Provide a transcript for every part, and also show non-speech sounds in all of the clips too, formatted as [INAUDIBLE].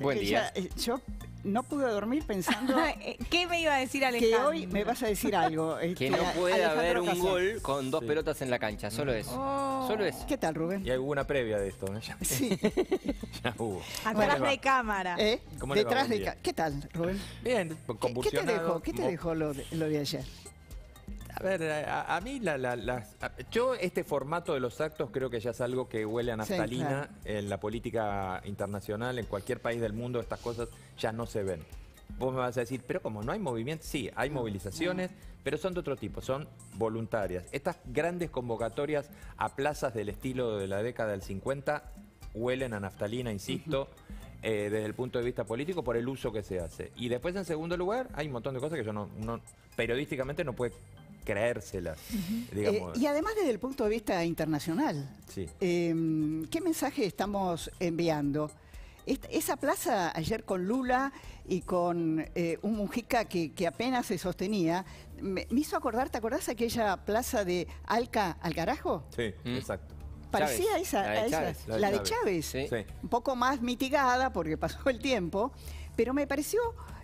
Buen día. Ella, eh, yo no pude dormir pensando [LAUGHS] Eh, ¿Qué me iba a decir que Alejandro? hoy me vas a decir algo. [LAUGHS] Que este, no puede Alejandro haber un gol con dos Sí. pelotas en la cancha, solo eso. Oh. Solo eso. ¿Qué tal, Rubén? Y hay una previa de esto, ¿no? Ya, [LAUGHS] Sí. ya hubo. Atrás de cámara. ¿Eh? ¿Cómo? Detrás de ¿Qué tal, Rubén? Bien, ¿Qué- ¿Qué te convulsionado. dejó? ¿Qué te dejó lo de, lo de ayer? A ver, a, a mí la, la- las- a- yo este formato de los actos creo que ya es algo que huele a Sí, naftalina claro. en la política internacional, en cualquier país del mundo estas cosas ya no se ven. Vos me vas a decir, pero como no hay movimiento, sí, hay movilizaciones, pero son de otro tipo, son voluntarias. Estas grandes convocatorias a plazas del estilo de la década del 50 huelen a naftalina, insisto. eh, desde el punto de vista político por el uso que se hace. Y después, en segundo lugar, hay un montón de cosas que yo no, no- periodísticamente no puede creérselas. digamos. Eh, y además desde el punto de vista internacional, Sí. eh, ¿qué mensaje estamos enviando? Esta- esa plaza ayer con Lula y con eh, un Mujica que, que apenas se sostenía, me, me hizo acordar, ¿te acordás aquella plaza de Alca al carajo? Sí, Mm. exacto. Parecía Chávez, esa, la de a esa- Chávez. la de Chávez. Sí. un poco más mitigada porque pasó el tiempo, pero me pareció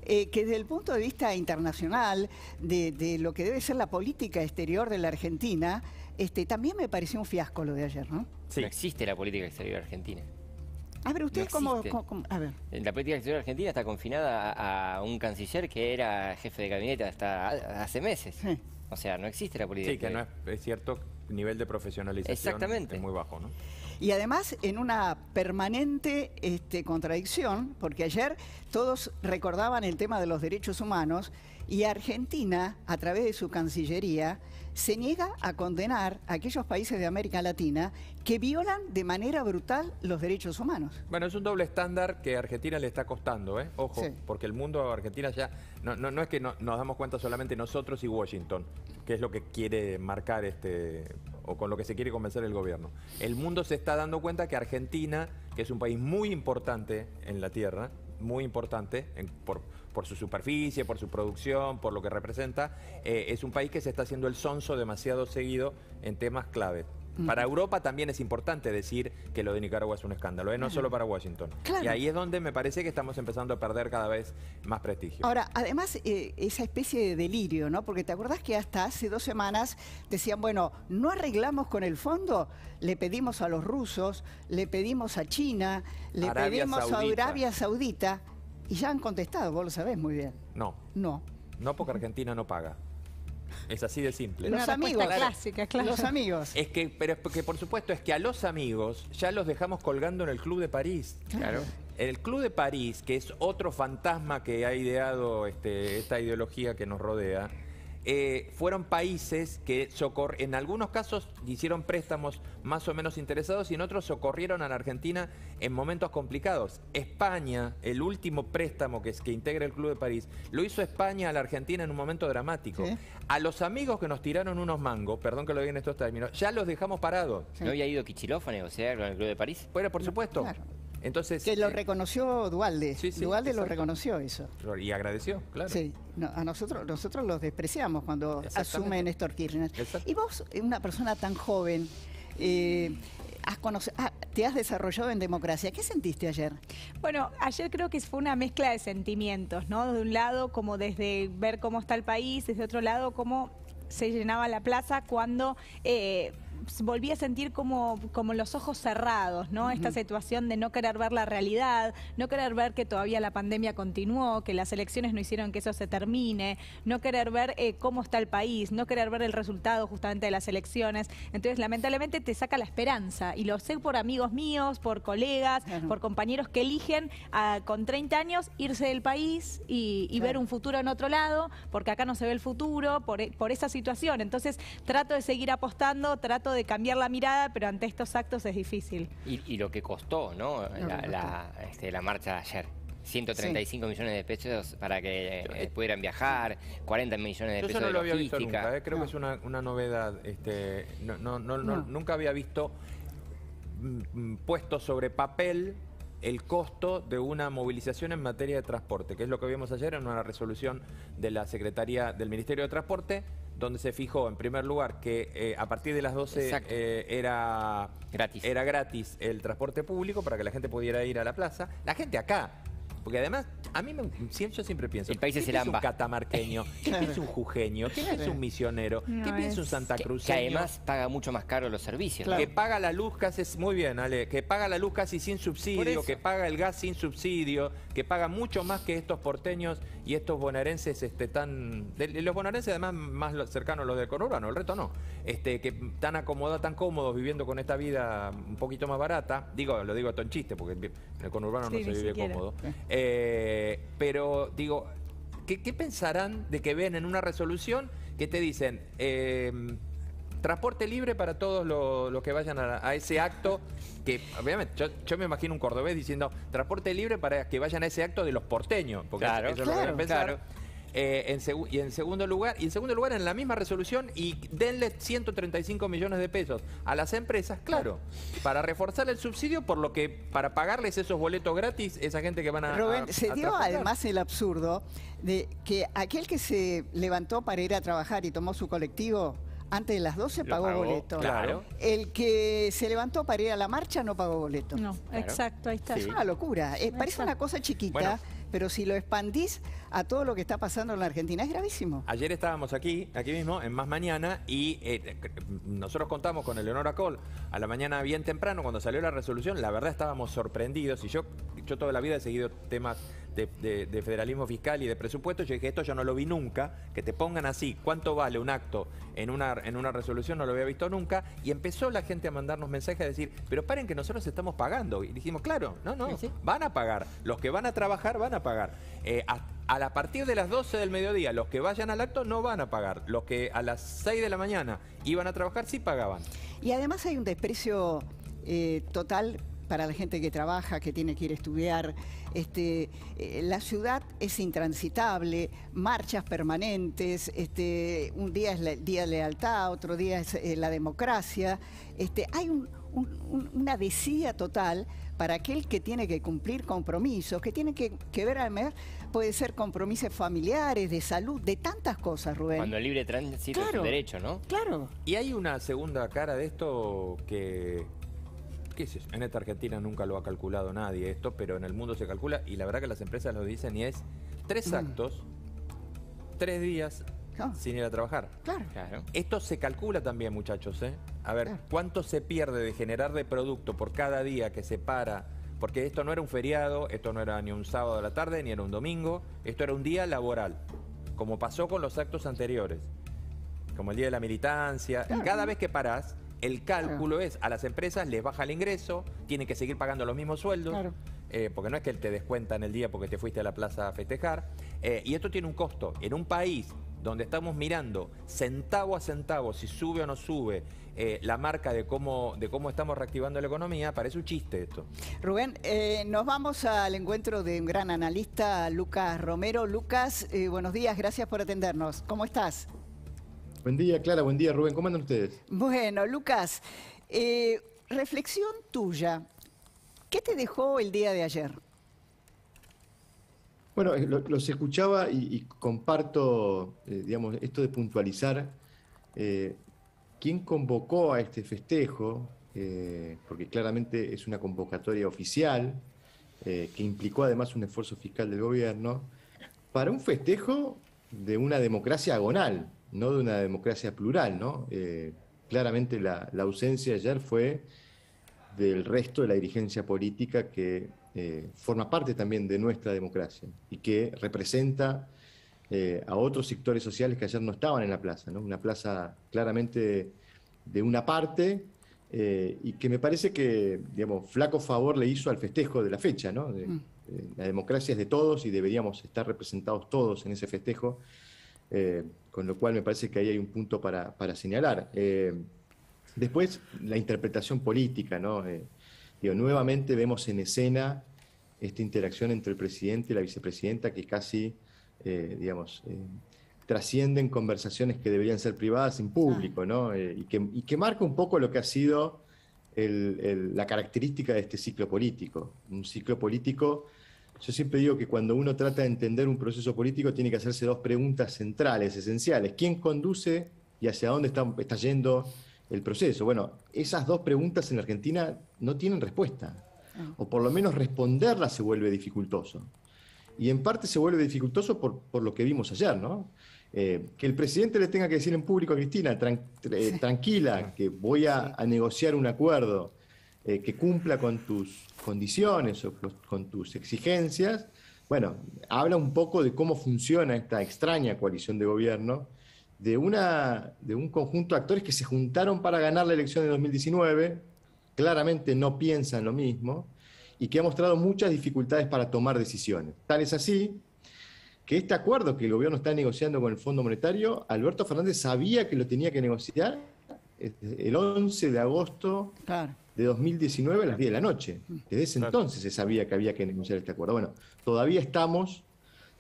eh, que desde el punto de vista internacional, de, de lo que debe ser la política exterior de la Argentina, este, también me pareció un fiasco lo de ayer, ¿no? Sí. No existe la política exterior argentina. A ver, ¿ustedes No cómo, existe. cómo- cómo- A ver, La política exterior argentina está confinada a, a un canciller que era jefe de gabinete hasta hace meses. Sí. O sea, no existe la política Sí, que no exterior. es, es cierto nivel de profesionalización Exactamente. es muy bajo, ¿no? Y además en una permanente este, contradicción, porque ayer todos recordaban el tema de los derechos humanos y Argentina, a través de su Cancillería, se niega a condenar a aquellos países de América Latina que violan de manera brutal los derechos humanos. Bueno, es un doble estándar que a Argentina le está costando, ¿eh? Ojo, Sí. porque el mundo Argentina ya... No, no, no es que no- nos damos cuenta solamente nosotros y Washington, que es lo que quiere marcar este... o con lo que se quiere convencer el gobierno. El mundo se está dando cuenta que Argentina, que es un país muy importante en la Tierra, muy importante en- por, por su superficie, por su producción, por lo que representa, eh, es un país que se está haciendo el sonso demasiado seguido en temas clave. Para Europa también es importante decir que lo de Nicaragua es un escándalo, ¿eh? no solo para Washington. Claro. Y ahí es donde me parece que estamos empezando a perder cada vez más prestigio. Ahora, además, eh, esa especie de delirio, ¿no? Porque te acordás que hasta hace dos semanas decían, bueno, no arreglamos con el fondo, le pedimos a los rusos, le pedimos a China, le Arabia pedimos a. Arabia Saudita, y ya han contestado, vos lo sabés muy bien. No, No. no porque Argentina no paga. Es así de simple. Los amigos. clásica, claro. Los amigos. Es que, pero es porque por supuesto es que a los amigos ya los dejamos colgando en el Club de París. Claro. El Club de París, que es otro fantasma que ha ideado este, esta ideología que nos rodea, eh, fueron países que socor en algunos casos hicieron préstamos más o menos interesados y en otros socorrieron a la Argentina en momentos complicados. España, el último préstamo que, es, que integra el Club de París, lo hizo España a la Argentina en un momento dramático. Sí. A los amigos que nos tiraron unos mangos, perdón que lo diga en estos términos, ya los dejamos parados. ¿No había ido Kichilov a negociar con el Club de París? Bueno, por supuesto. claro. Entonces, Que lo eh, reconoció Dualde. Sí, sí, Dualde lo reconoció eso. y agradeció, claro. Sí, no, a nosotros, nosotros los despreciamos cuando asume Néstor Kirchner. Exacto. Y vos, una persona tan joven, eh, has ah, te has desarrollado en democracia. ¿Qué sentiste ayer? Bueno, ayer creo que fue una mezcla de sentimientos, ¿no? De un lado, como desde ver cómo está el país, desde otro lado, cómo se llenaba la plaza cuando eh, volví a sentir como, como los ojos cerrados, ¿no? Esta situación de no querer ver la realidad, no querer ver que todavía la pandemia continuó, que las elecciones no hicieron que eso se termine, no querer ver eh, cómo está el país, no querer ver el resultado justamente de las elecciones. Entonces, lamentablemente, te saca la esperanza. Y lo sé por amigos míos, por colegas, Claro. por compañeros que eligen con 30 años irse del país y, y Claro. ver un futuro en otro lado, porque acá no se ve el futuro, por, por esa situación. Entonces, trato de seguir apostando, trato de cambiar la mirada, pero ante estos actos es difícil. Y, y lo que costó, ¿no? Lo La, que la, este, la marcha de ayer. 135 millones de pesos para que eh, pudieran viajar, 40 millones de Yo pesos eso no de lo había visto nunca, ¿eh? creo No. que es una, una novedad. Este, no, no, no, no- No. Nunca había visto mm, mm, puesto sobre papel el costo de una movilización en materia de transporte, que es lo que vimos ayer en una resolución de la Secretaría del Ministerio de Transporte, donde se fijó en primer lugar que eh, a partir de las 12 Exacto. eh, era, Gratis. era gratis el transporte público para que la gente pudiera ir a la plaza. La gente acá Porque además, a mí me, yo siempre pienso, el país ¿qué es el piensa AMBA. un catamarqueño? [LAUGHS] ¿Qué piensa un jujeño? ¿Qué piensa un misionero? ¿Qué No, piensa un es- Santa Que, Cruz? que además paga mucho más caro los servicios. Claro. Que paga la luz casi, muy bien, Ale, que paga la luz casi sin subsidio, que paga el gas sin subsidio, que paga mucho más que estos porteños y estos bonaerenses este, tan... de- los bonaerenses además más cercanos a los del conurbano, el resto no. Este, que tan acomodados, tan cómodos viviendo con esta vida un poquito más barata. Digo, lo digo a en chiste, porque en el conurbano Sí, no se vive siquiera. cómodo. Eh, pero digo, ¿qué, qué pensarán de que ven en una resolución que te dicen... eh, Transporte libre para todos los los que vayan a, a ese acto, que obviamente yo, yo me imagino un cordobés diciendo transporte libre para que vayan a ese acto de los porteños, porque Claro, eso es lo deben claro, pensar. claro. Eh, en segu- y en segundo lugar, y en segundo lugar en la misma resolución y denle 135 millones de pesos a las empresas, claro, para reforzar el subsidio por lo que para pagarles esos boletos gratis esa gente que van a Rubén, a- se a dio transportar. además el absurdo de que aquel que se levantó para ir a trabajar y tomó su colectivo antes de las 12 Lo pagó, pagó, boleto. claro. El que se levantó para ir a la marcha no pagó boleto. No, Claro. exacto, ahí está. Es una locura. Eh, parece una cosa chiquita, Bueno. Pero si lo expandís a todo lo que está pasando en la Argentina es gravísimo. Ayer estábamos aquí, aquí mismo, en Más Mañana, y eh, nosotros contamos con Eleonora Col a la mañana bien temprano, cuando salió la resolución, la verdad estábamos sorprendidos, y yo, yo toda la vida he seguido temas de, de- de federalismo fiscal y de presupuesto, yo dije, esto yo no lo vi nunca, que te pongan así, cuánto vale un acto en una, en una resolución, no lo había visto nunca, y empezó la gente a mandarnos mensajes a decir, pero paren que nosotros estamos pagando, y dijimos, claro, no, no, Sí, van a pagar, los que van a trabajar van a pagar. Eh, a, a la partir de las 12 del mediodía, los que vayan al acto no van a pagar. Los que a las 6 de la mañana iban a trabajar sí pagaban. Y además hay un desprecio eh, total para la gente que trabaja, que tiene que ir a estudiar. Este, eh, la ciudad es intransitable, marchas permanentes, este, un día es la- el día de lealtad, otro día es eh, la democracia. Este, hay un- un- un- una desidia total para aquel que tiene que cumplir compromisos, que tiene que, que ver además, puede ser compromisos familiares, de salud, de tantas cosas, Rubén. Cuando el libre tránsito es un derecho, ¿no? Claro. Y hay una segunda cara de esto que, qué en esta Argentina nunca lo ha calculado nadie esto, pero en el mundo se calcula y la verdad que las empresas lo dicen y es tres Mm. actos, tres días Ah. sin ir a trabajar. Claro. Claro. Esto se calcula también, muchachos. ¿eh? A ver, Claro. ¿cuánto se pierde de generar de producto por cada día que se para? Porque esto no era un feriado, esto no era ni un sábado a la tarde, ni era un domingo, esto era un día laboral, como pasó con los actos anteriores, como el día de la militancia. Claro. Cada vez que parás, el cálculo es a las empresas les baja el ingreso, tienen que seguir pagando los mismos sueldos. Claro. eh, porque no es que te descuentan el día porque te fuiste a la plaza a festejar. eh, y esto tiene un costo. En un país donde estamos mirando centavo a centavo si sube o no sube eh, la marca de cómo, de cómo estamos reactivando la economía, parece un chiste esto. Rubén, eh, nos vamos al encuentro de un gran analista, Lucas Romero. Lucas, eh, buenos días, gracias por atendernos. ¿Cómo estás? Buen día, Clara, buen día, Rubén. ¿Cómo andan ustedes? Bueno, Lucas, eh, reflexión tuya. ¿Qué te dejó el día de ayer? Bueno, eh, lo- los escuchaba y, y comparto, eh, digamos, esto de puntualizar eh, quién convocó a este festejo, eh, porque claramente es una convocatoria oficial que implicó además un esfuerzo fiscal del gobierno, para un festejo de una democracia agonal, no de una democracia plural, ¿no? Eh, claramente la, la ausencia ayer fue del resto de la dirigencia política que eh, forma parte también de nuestra democracia y que representa eh, a otros sectores sociales que ayer no estaban en la plaza, ¿no? Una plaza claramente de una parte y que me parece que, digamos, flaco favor le hizo al festejo de la fecha, ¿no? De- Mm. la democracia es de todos y deberíamos estar representados todos en ese festejo, eh, con lo cual me parece que ahí hay un punto para, para señalar. Eh, después, la interpretación política, ¿no? Eh, digo, nuevamente vemos en escena esta interacción entre el presidente y la vicepresidenta que casi, digamos, trascienden conversaciones que deberían ser privadas en público, ¿no? Y, que, y que marca un poco lo que ha sido el- el- la característica de este ciclo político. Un ciclo político, yo siempre digo que cuando uno trata de entender un proceso político tiene que hacerse dos preguntas centrales, esenciales. ¿Quién conduce y hacia dónde está, está yendo el proceso? Bueno, esas dos preguntas en la Argentina no tienen respuesta, o por lo menos responderlas se vuelve dificultoso. y en parte se vuelve dificultoso por, por lo que vimos ayer, ¿no? Eh, que el presidente le tenga que decir en público a Cristina, eh, tranquila, que voy a, negociar un acuerdo eh, que cumpla con tus condiciones o con tus exigencias, bueno, habla un poco de cómo funciona esta extraña coalición de gobierno, de, una, de un conjunto de actores que se juntaron para ganar la elección de 2019, claramente no piensan lo mismo, y que ha mostrado muchas dificultades para tomar decisiones. Tal es así que este acuerdo que el gobierno está negociando con el Fondo Monetario, Alberto Fernández sabía que lo tenía que negociar el 11 de agosto de 2019 a las 10 de la noche. Desde ese entonces se sabía que había que negociar este acuerdo. Bueno, todavía estamos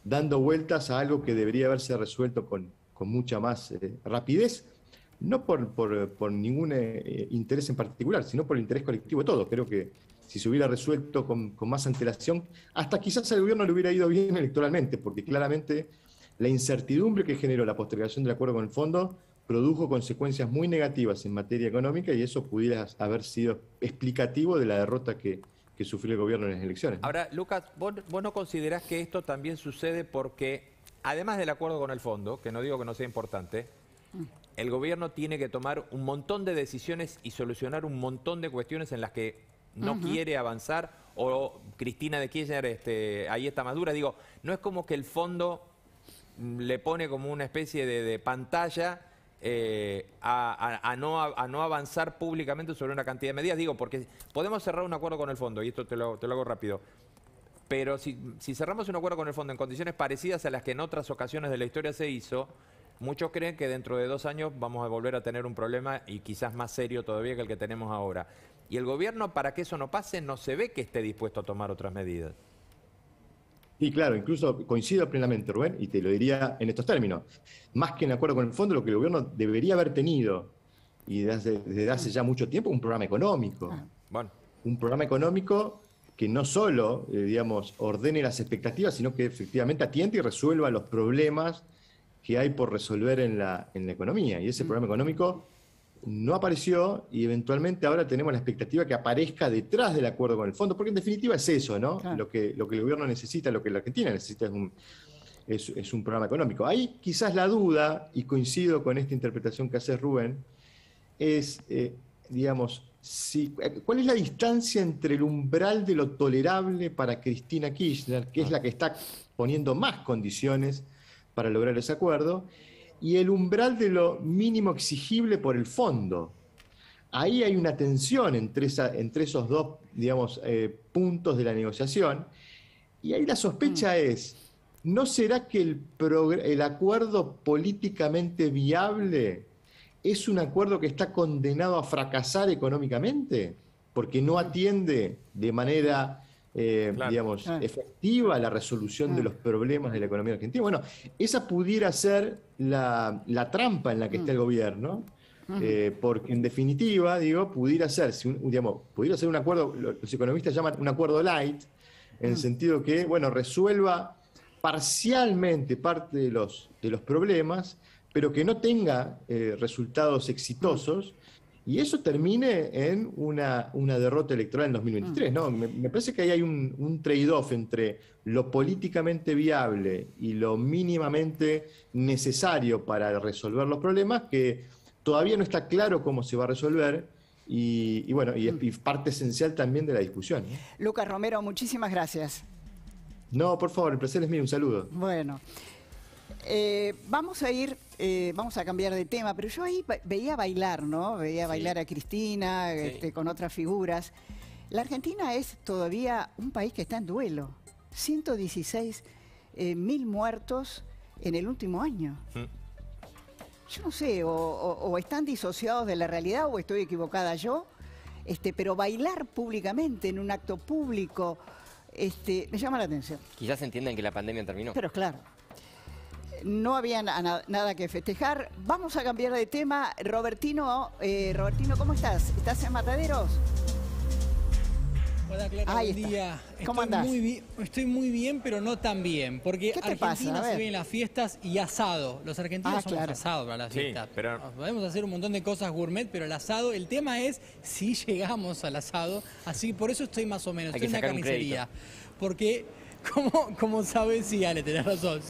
dando vueltas a algo que debería haberse resuelto con, con mucha más eh, rapidez, no por, por, ningún eh, interés en particular, sino por el interés colectivo de todos. Creo que si se hubiera resuelto con, más antelación, hasta quizás al gobierno le hubiera ido bien electoralmente, porque claramente la incertidumbre que generó la postergación del acuerdo con el fondo produjo consecuencias muy negativas en materia económica y eso pudiera haber sido explicativo de la derrota que, sufrió el gobierno en las elecciones. Ahora, Lucas, ¿vos, ¿vos, no considerás que esto también sucede porque, además del acuerdo con el fondo, que no digo que no sea importante, mm. el gobierno tiene que tomar un montón de decisiones y solucionar un montón de cuestiones en las que no quiere avanzar, o Cristina de Kirchner este, ahí está madura. Digo, no es como que el fondo le pone como una especie de, pantalla eh, a, no, avanzar públicamente sobre una cantidad de medidas. Digo, porque podemos cerrar un acuerdo con el fondo, y esto te lo, te lo hago rápido. Pero si, si, cerramos un acuerdo con el fondo en condiciones parecidas a las que en otras ocasiones de la historia se hizo, muchos creen que dentro de dos años vamos a volver a tener un problema y quizás más serio todavía que el que tenemos ahora. Y el gobierno, para que eso no pase, no se ve que esté dispuesto a tomar otras medidas. Y claro, incluso coincido plenamente, Rubén, y te lo diría en estos términos. Más que en acuerdo con el fondo, lo que el gobierno debería haber tenido, y desde, hace ya mucho tiempo, un programa económico. Ah. Bueno. Un programa económico que no solo, eh, digamos, ordene las expectativas, sino que efectivamente atiende y resuelva los problemas que hay por resolver en la, en la economía. Y ese mm. programa económico no apareció y eventualmente ahora tenemos la expectativa que aparezca detrás del acuerdo con el fondo, porque en definitiva es eso, ¿no? Lo, que, lo que el gobierno necesita, lo que la Argentina necesita es un, es, un programa económico. Ahí quizás la duda, y coincido con esta interpretación que hace Rubén, es, eh, digamos, si, ¿cuál es la distancia entre el umbral de lo tolerable para Cristina Kirchner, que es la que está poniendo más condiciones para lograr ese acuerdo, y el umbral de lo mínimo exigible por el fondo. Ahí hay una tensión entre, entre esos dos, digamos, eh, puntos de la negociación. Y ahí la sospecha mm. es, ¿no será que el, el acuerdo políticamente viable es un acuerdo que está condenado a fracasar económicamente? Porque no atiende de manera eh, digamos, efectiva la resolución de los problemas de la economía argentina. Bueno, esa pudiera ser la, trampa en la que está el mm. gobierno, eh, porque en definitiva, digo, pudiera ser, digamos, pudiera ser un acuerdo, los economistas llaman un acuerdo light, en el mm. sentido que, bueno, resuelva parcialmente parte de los, de los problemas, pero que no tenga eh, resultados exitosos y eso termine en una, una derrota electoral en 2023. ¿no? Me, parece que ahí hay un, trade-off entre lo políticamente viable y lo mínimamente necesario para resolver los problemas que todavía no está claro cómo se va a resolver. Y, bueno, y es parte esencial también de la discusión. Lucas Romero, muchísimas gracias. No, por favor, el placer es mío, un saludo. Bueno. Eh, vamos a ir, eh, vamos a cambiar de tema, pero yo ahí veía bailar, ¿no? Veía bailar a Cristina este, con otras figuras. La Argentina es todavía un país que está en duelo. 116 eh, mil muertos en el último año. Mm. Yo no sé, o, están disociados de la realidad o estoy equivocada yo, este, pero bailar públicamente en un acto público este, me llama la atención. Quizás entiendan que la pandemia terminó. Pero claro no había nada que festejar. Vamos a cambiar de tema. Robertino, eh, Robertino, ¿cómo estás? ¿Estás en Mataderos? Hola Clara, buen día. ¿Cómo estoy Muy bien, estoy muy bien, pero no tan bien. Porque Argentina se ve en las fiestas y asado. Los argentinos son ah, somos asados para las fiestas. Pero... Podemos hacer un montón de cosas gourmet, pero el asado, el tema es si [LAUGHS] llegamos al asado. Así, por eso estoy más o menos, estoy en una carnicería. Porque [LAUGHS] ¿Cómo, cómo sabes? Sí, Ale, tenés razón.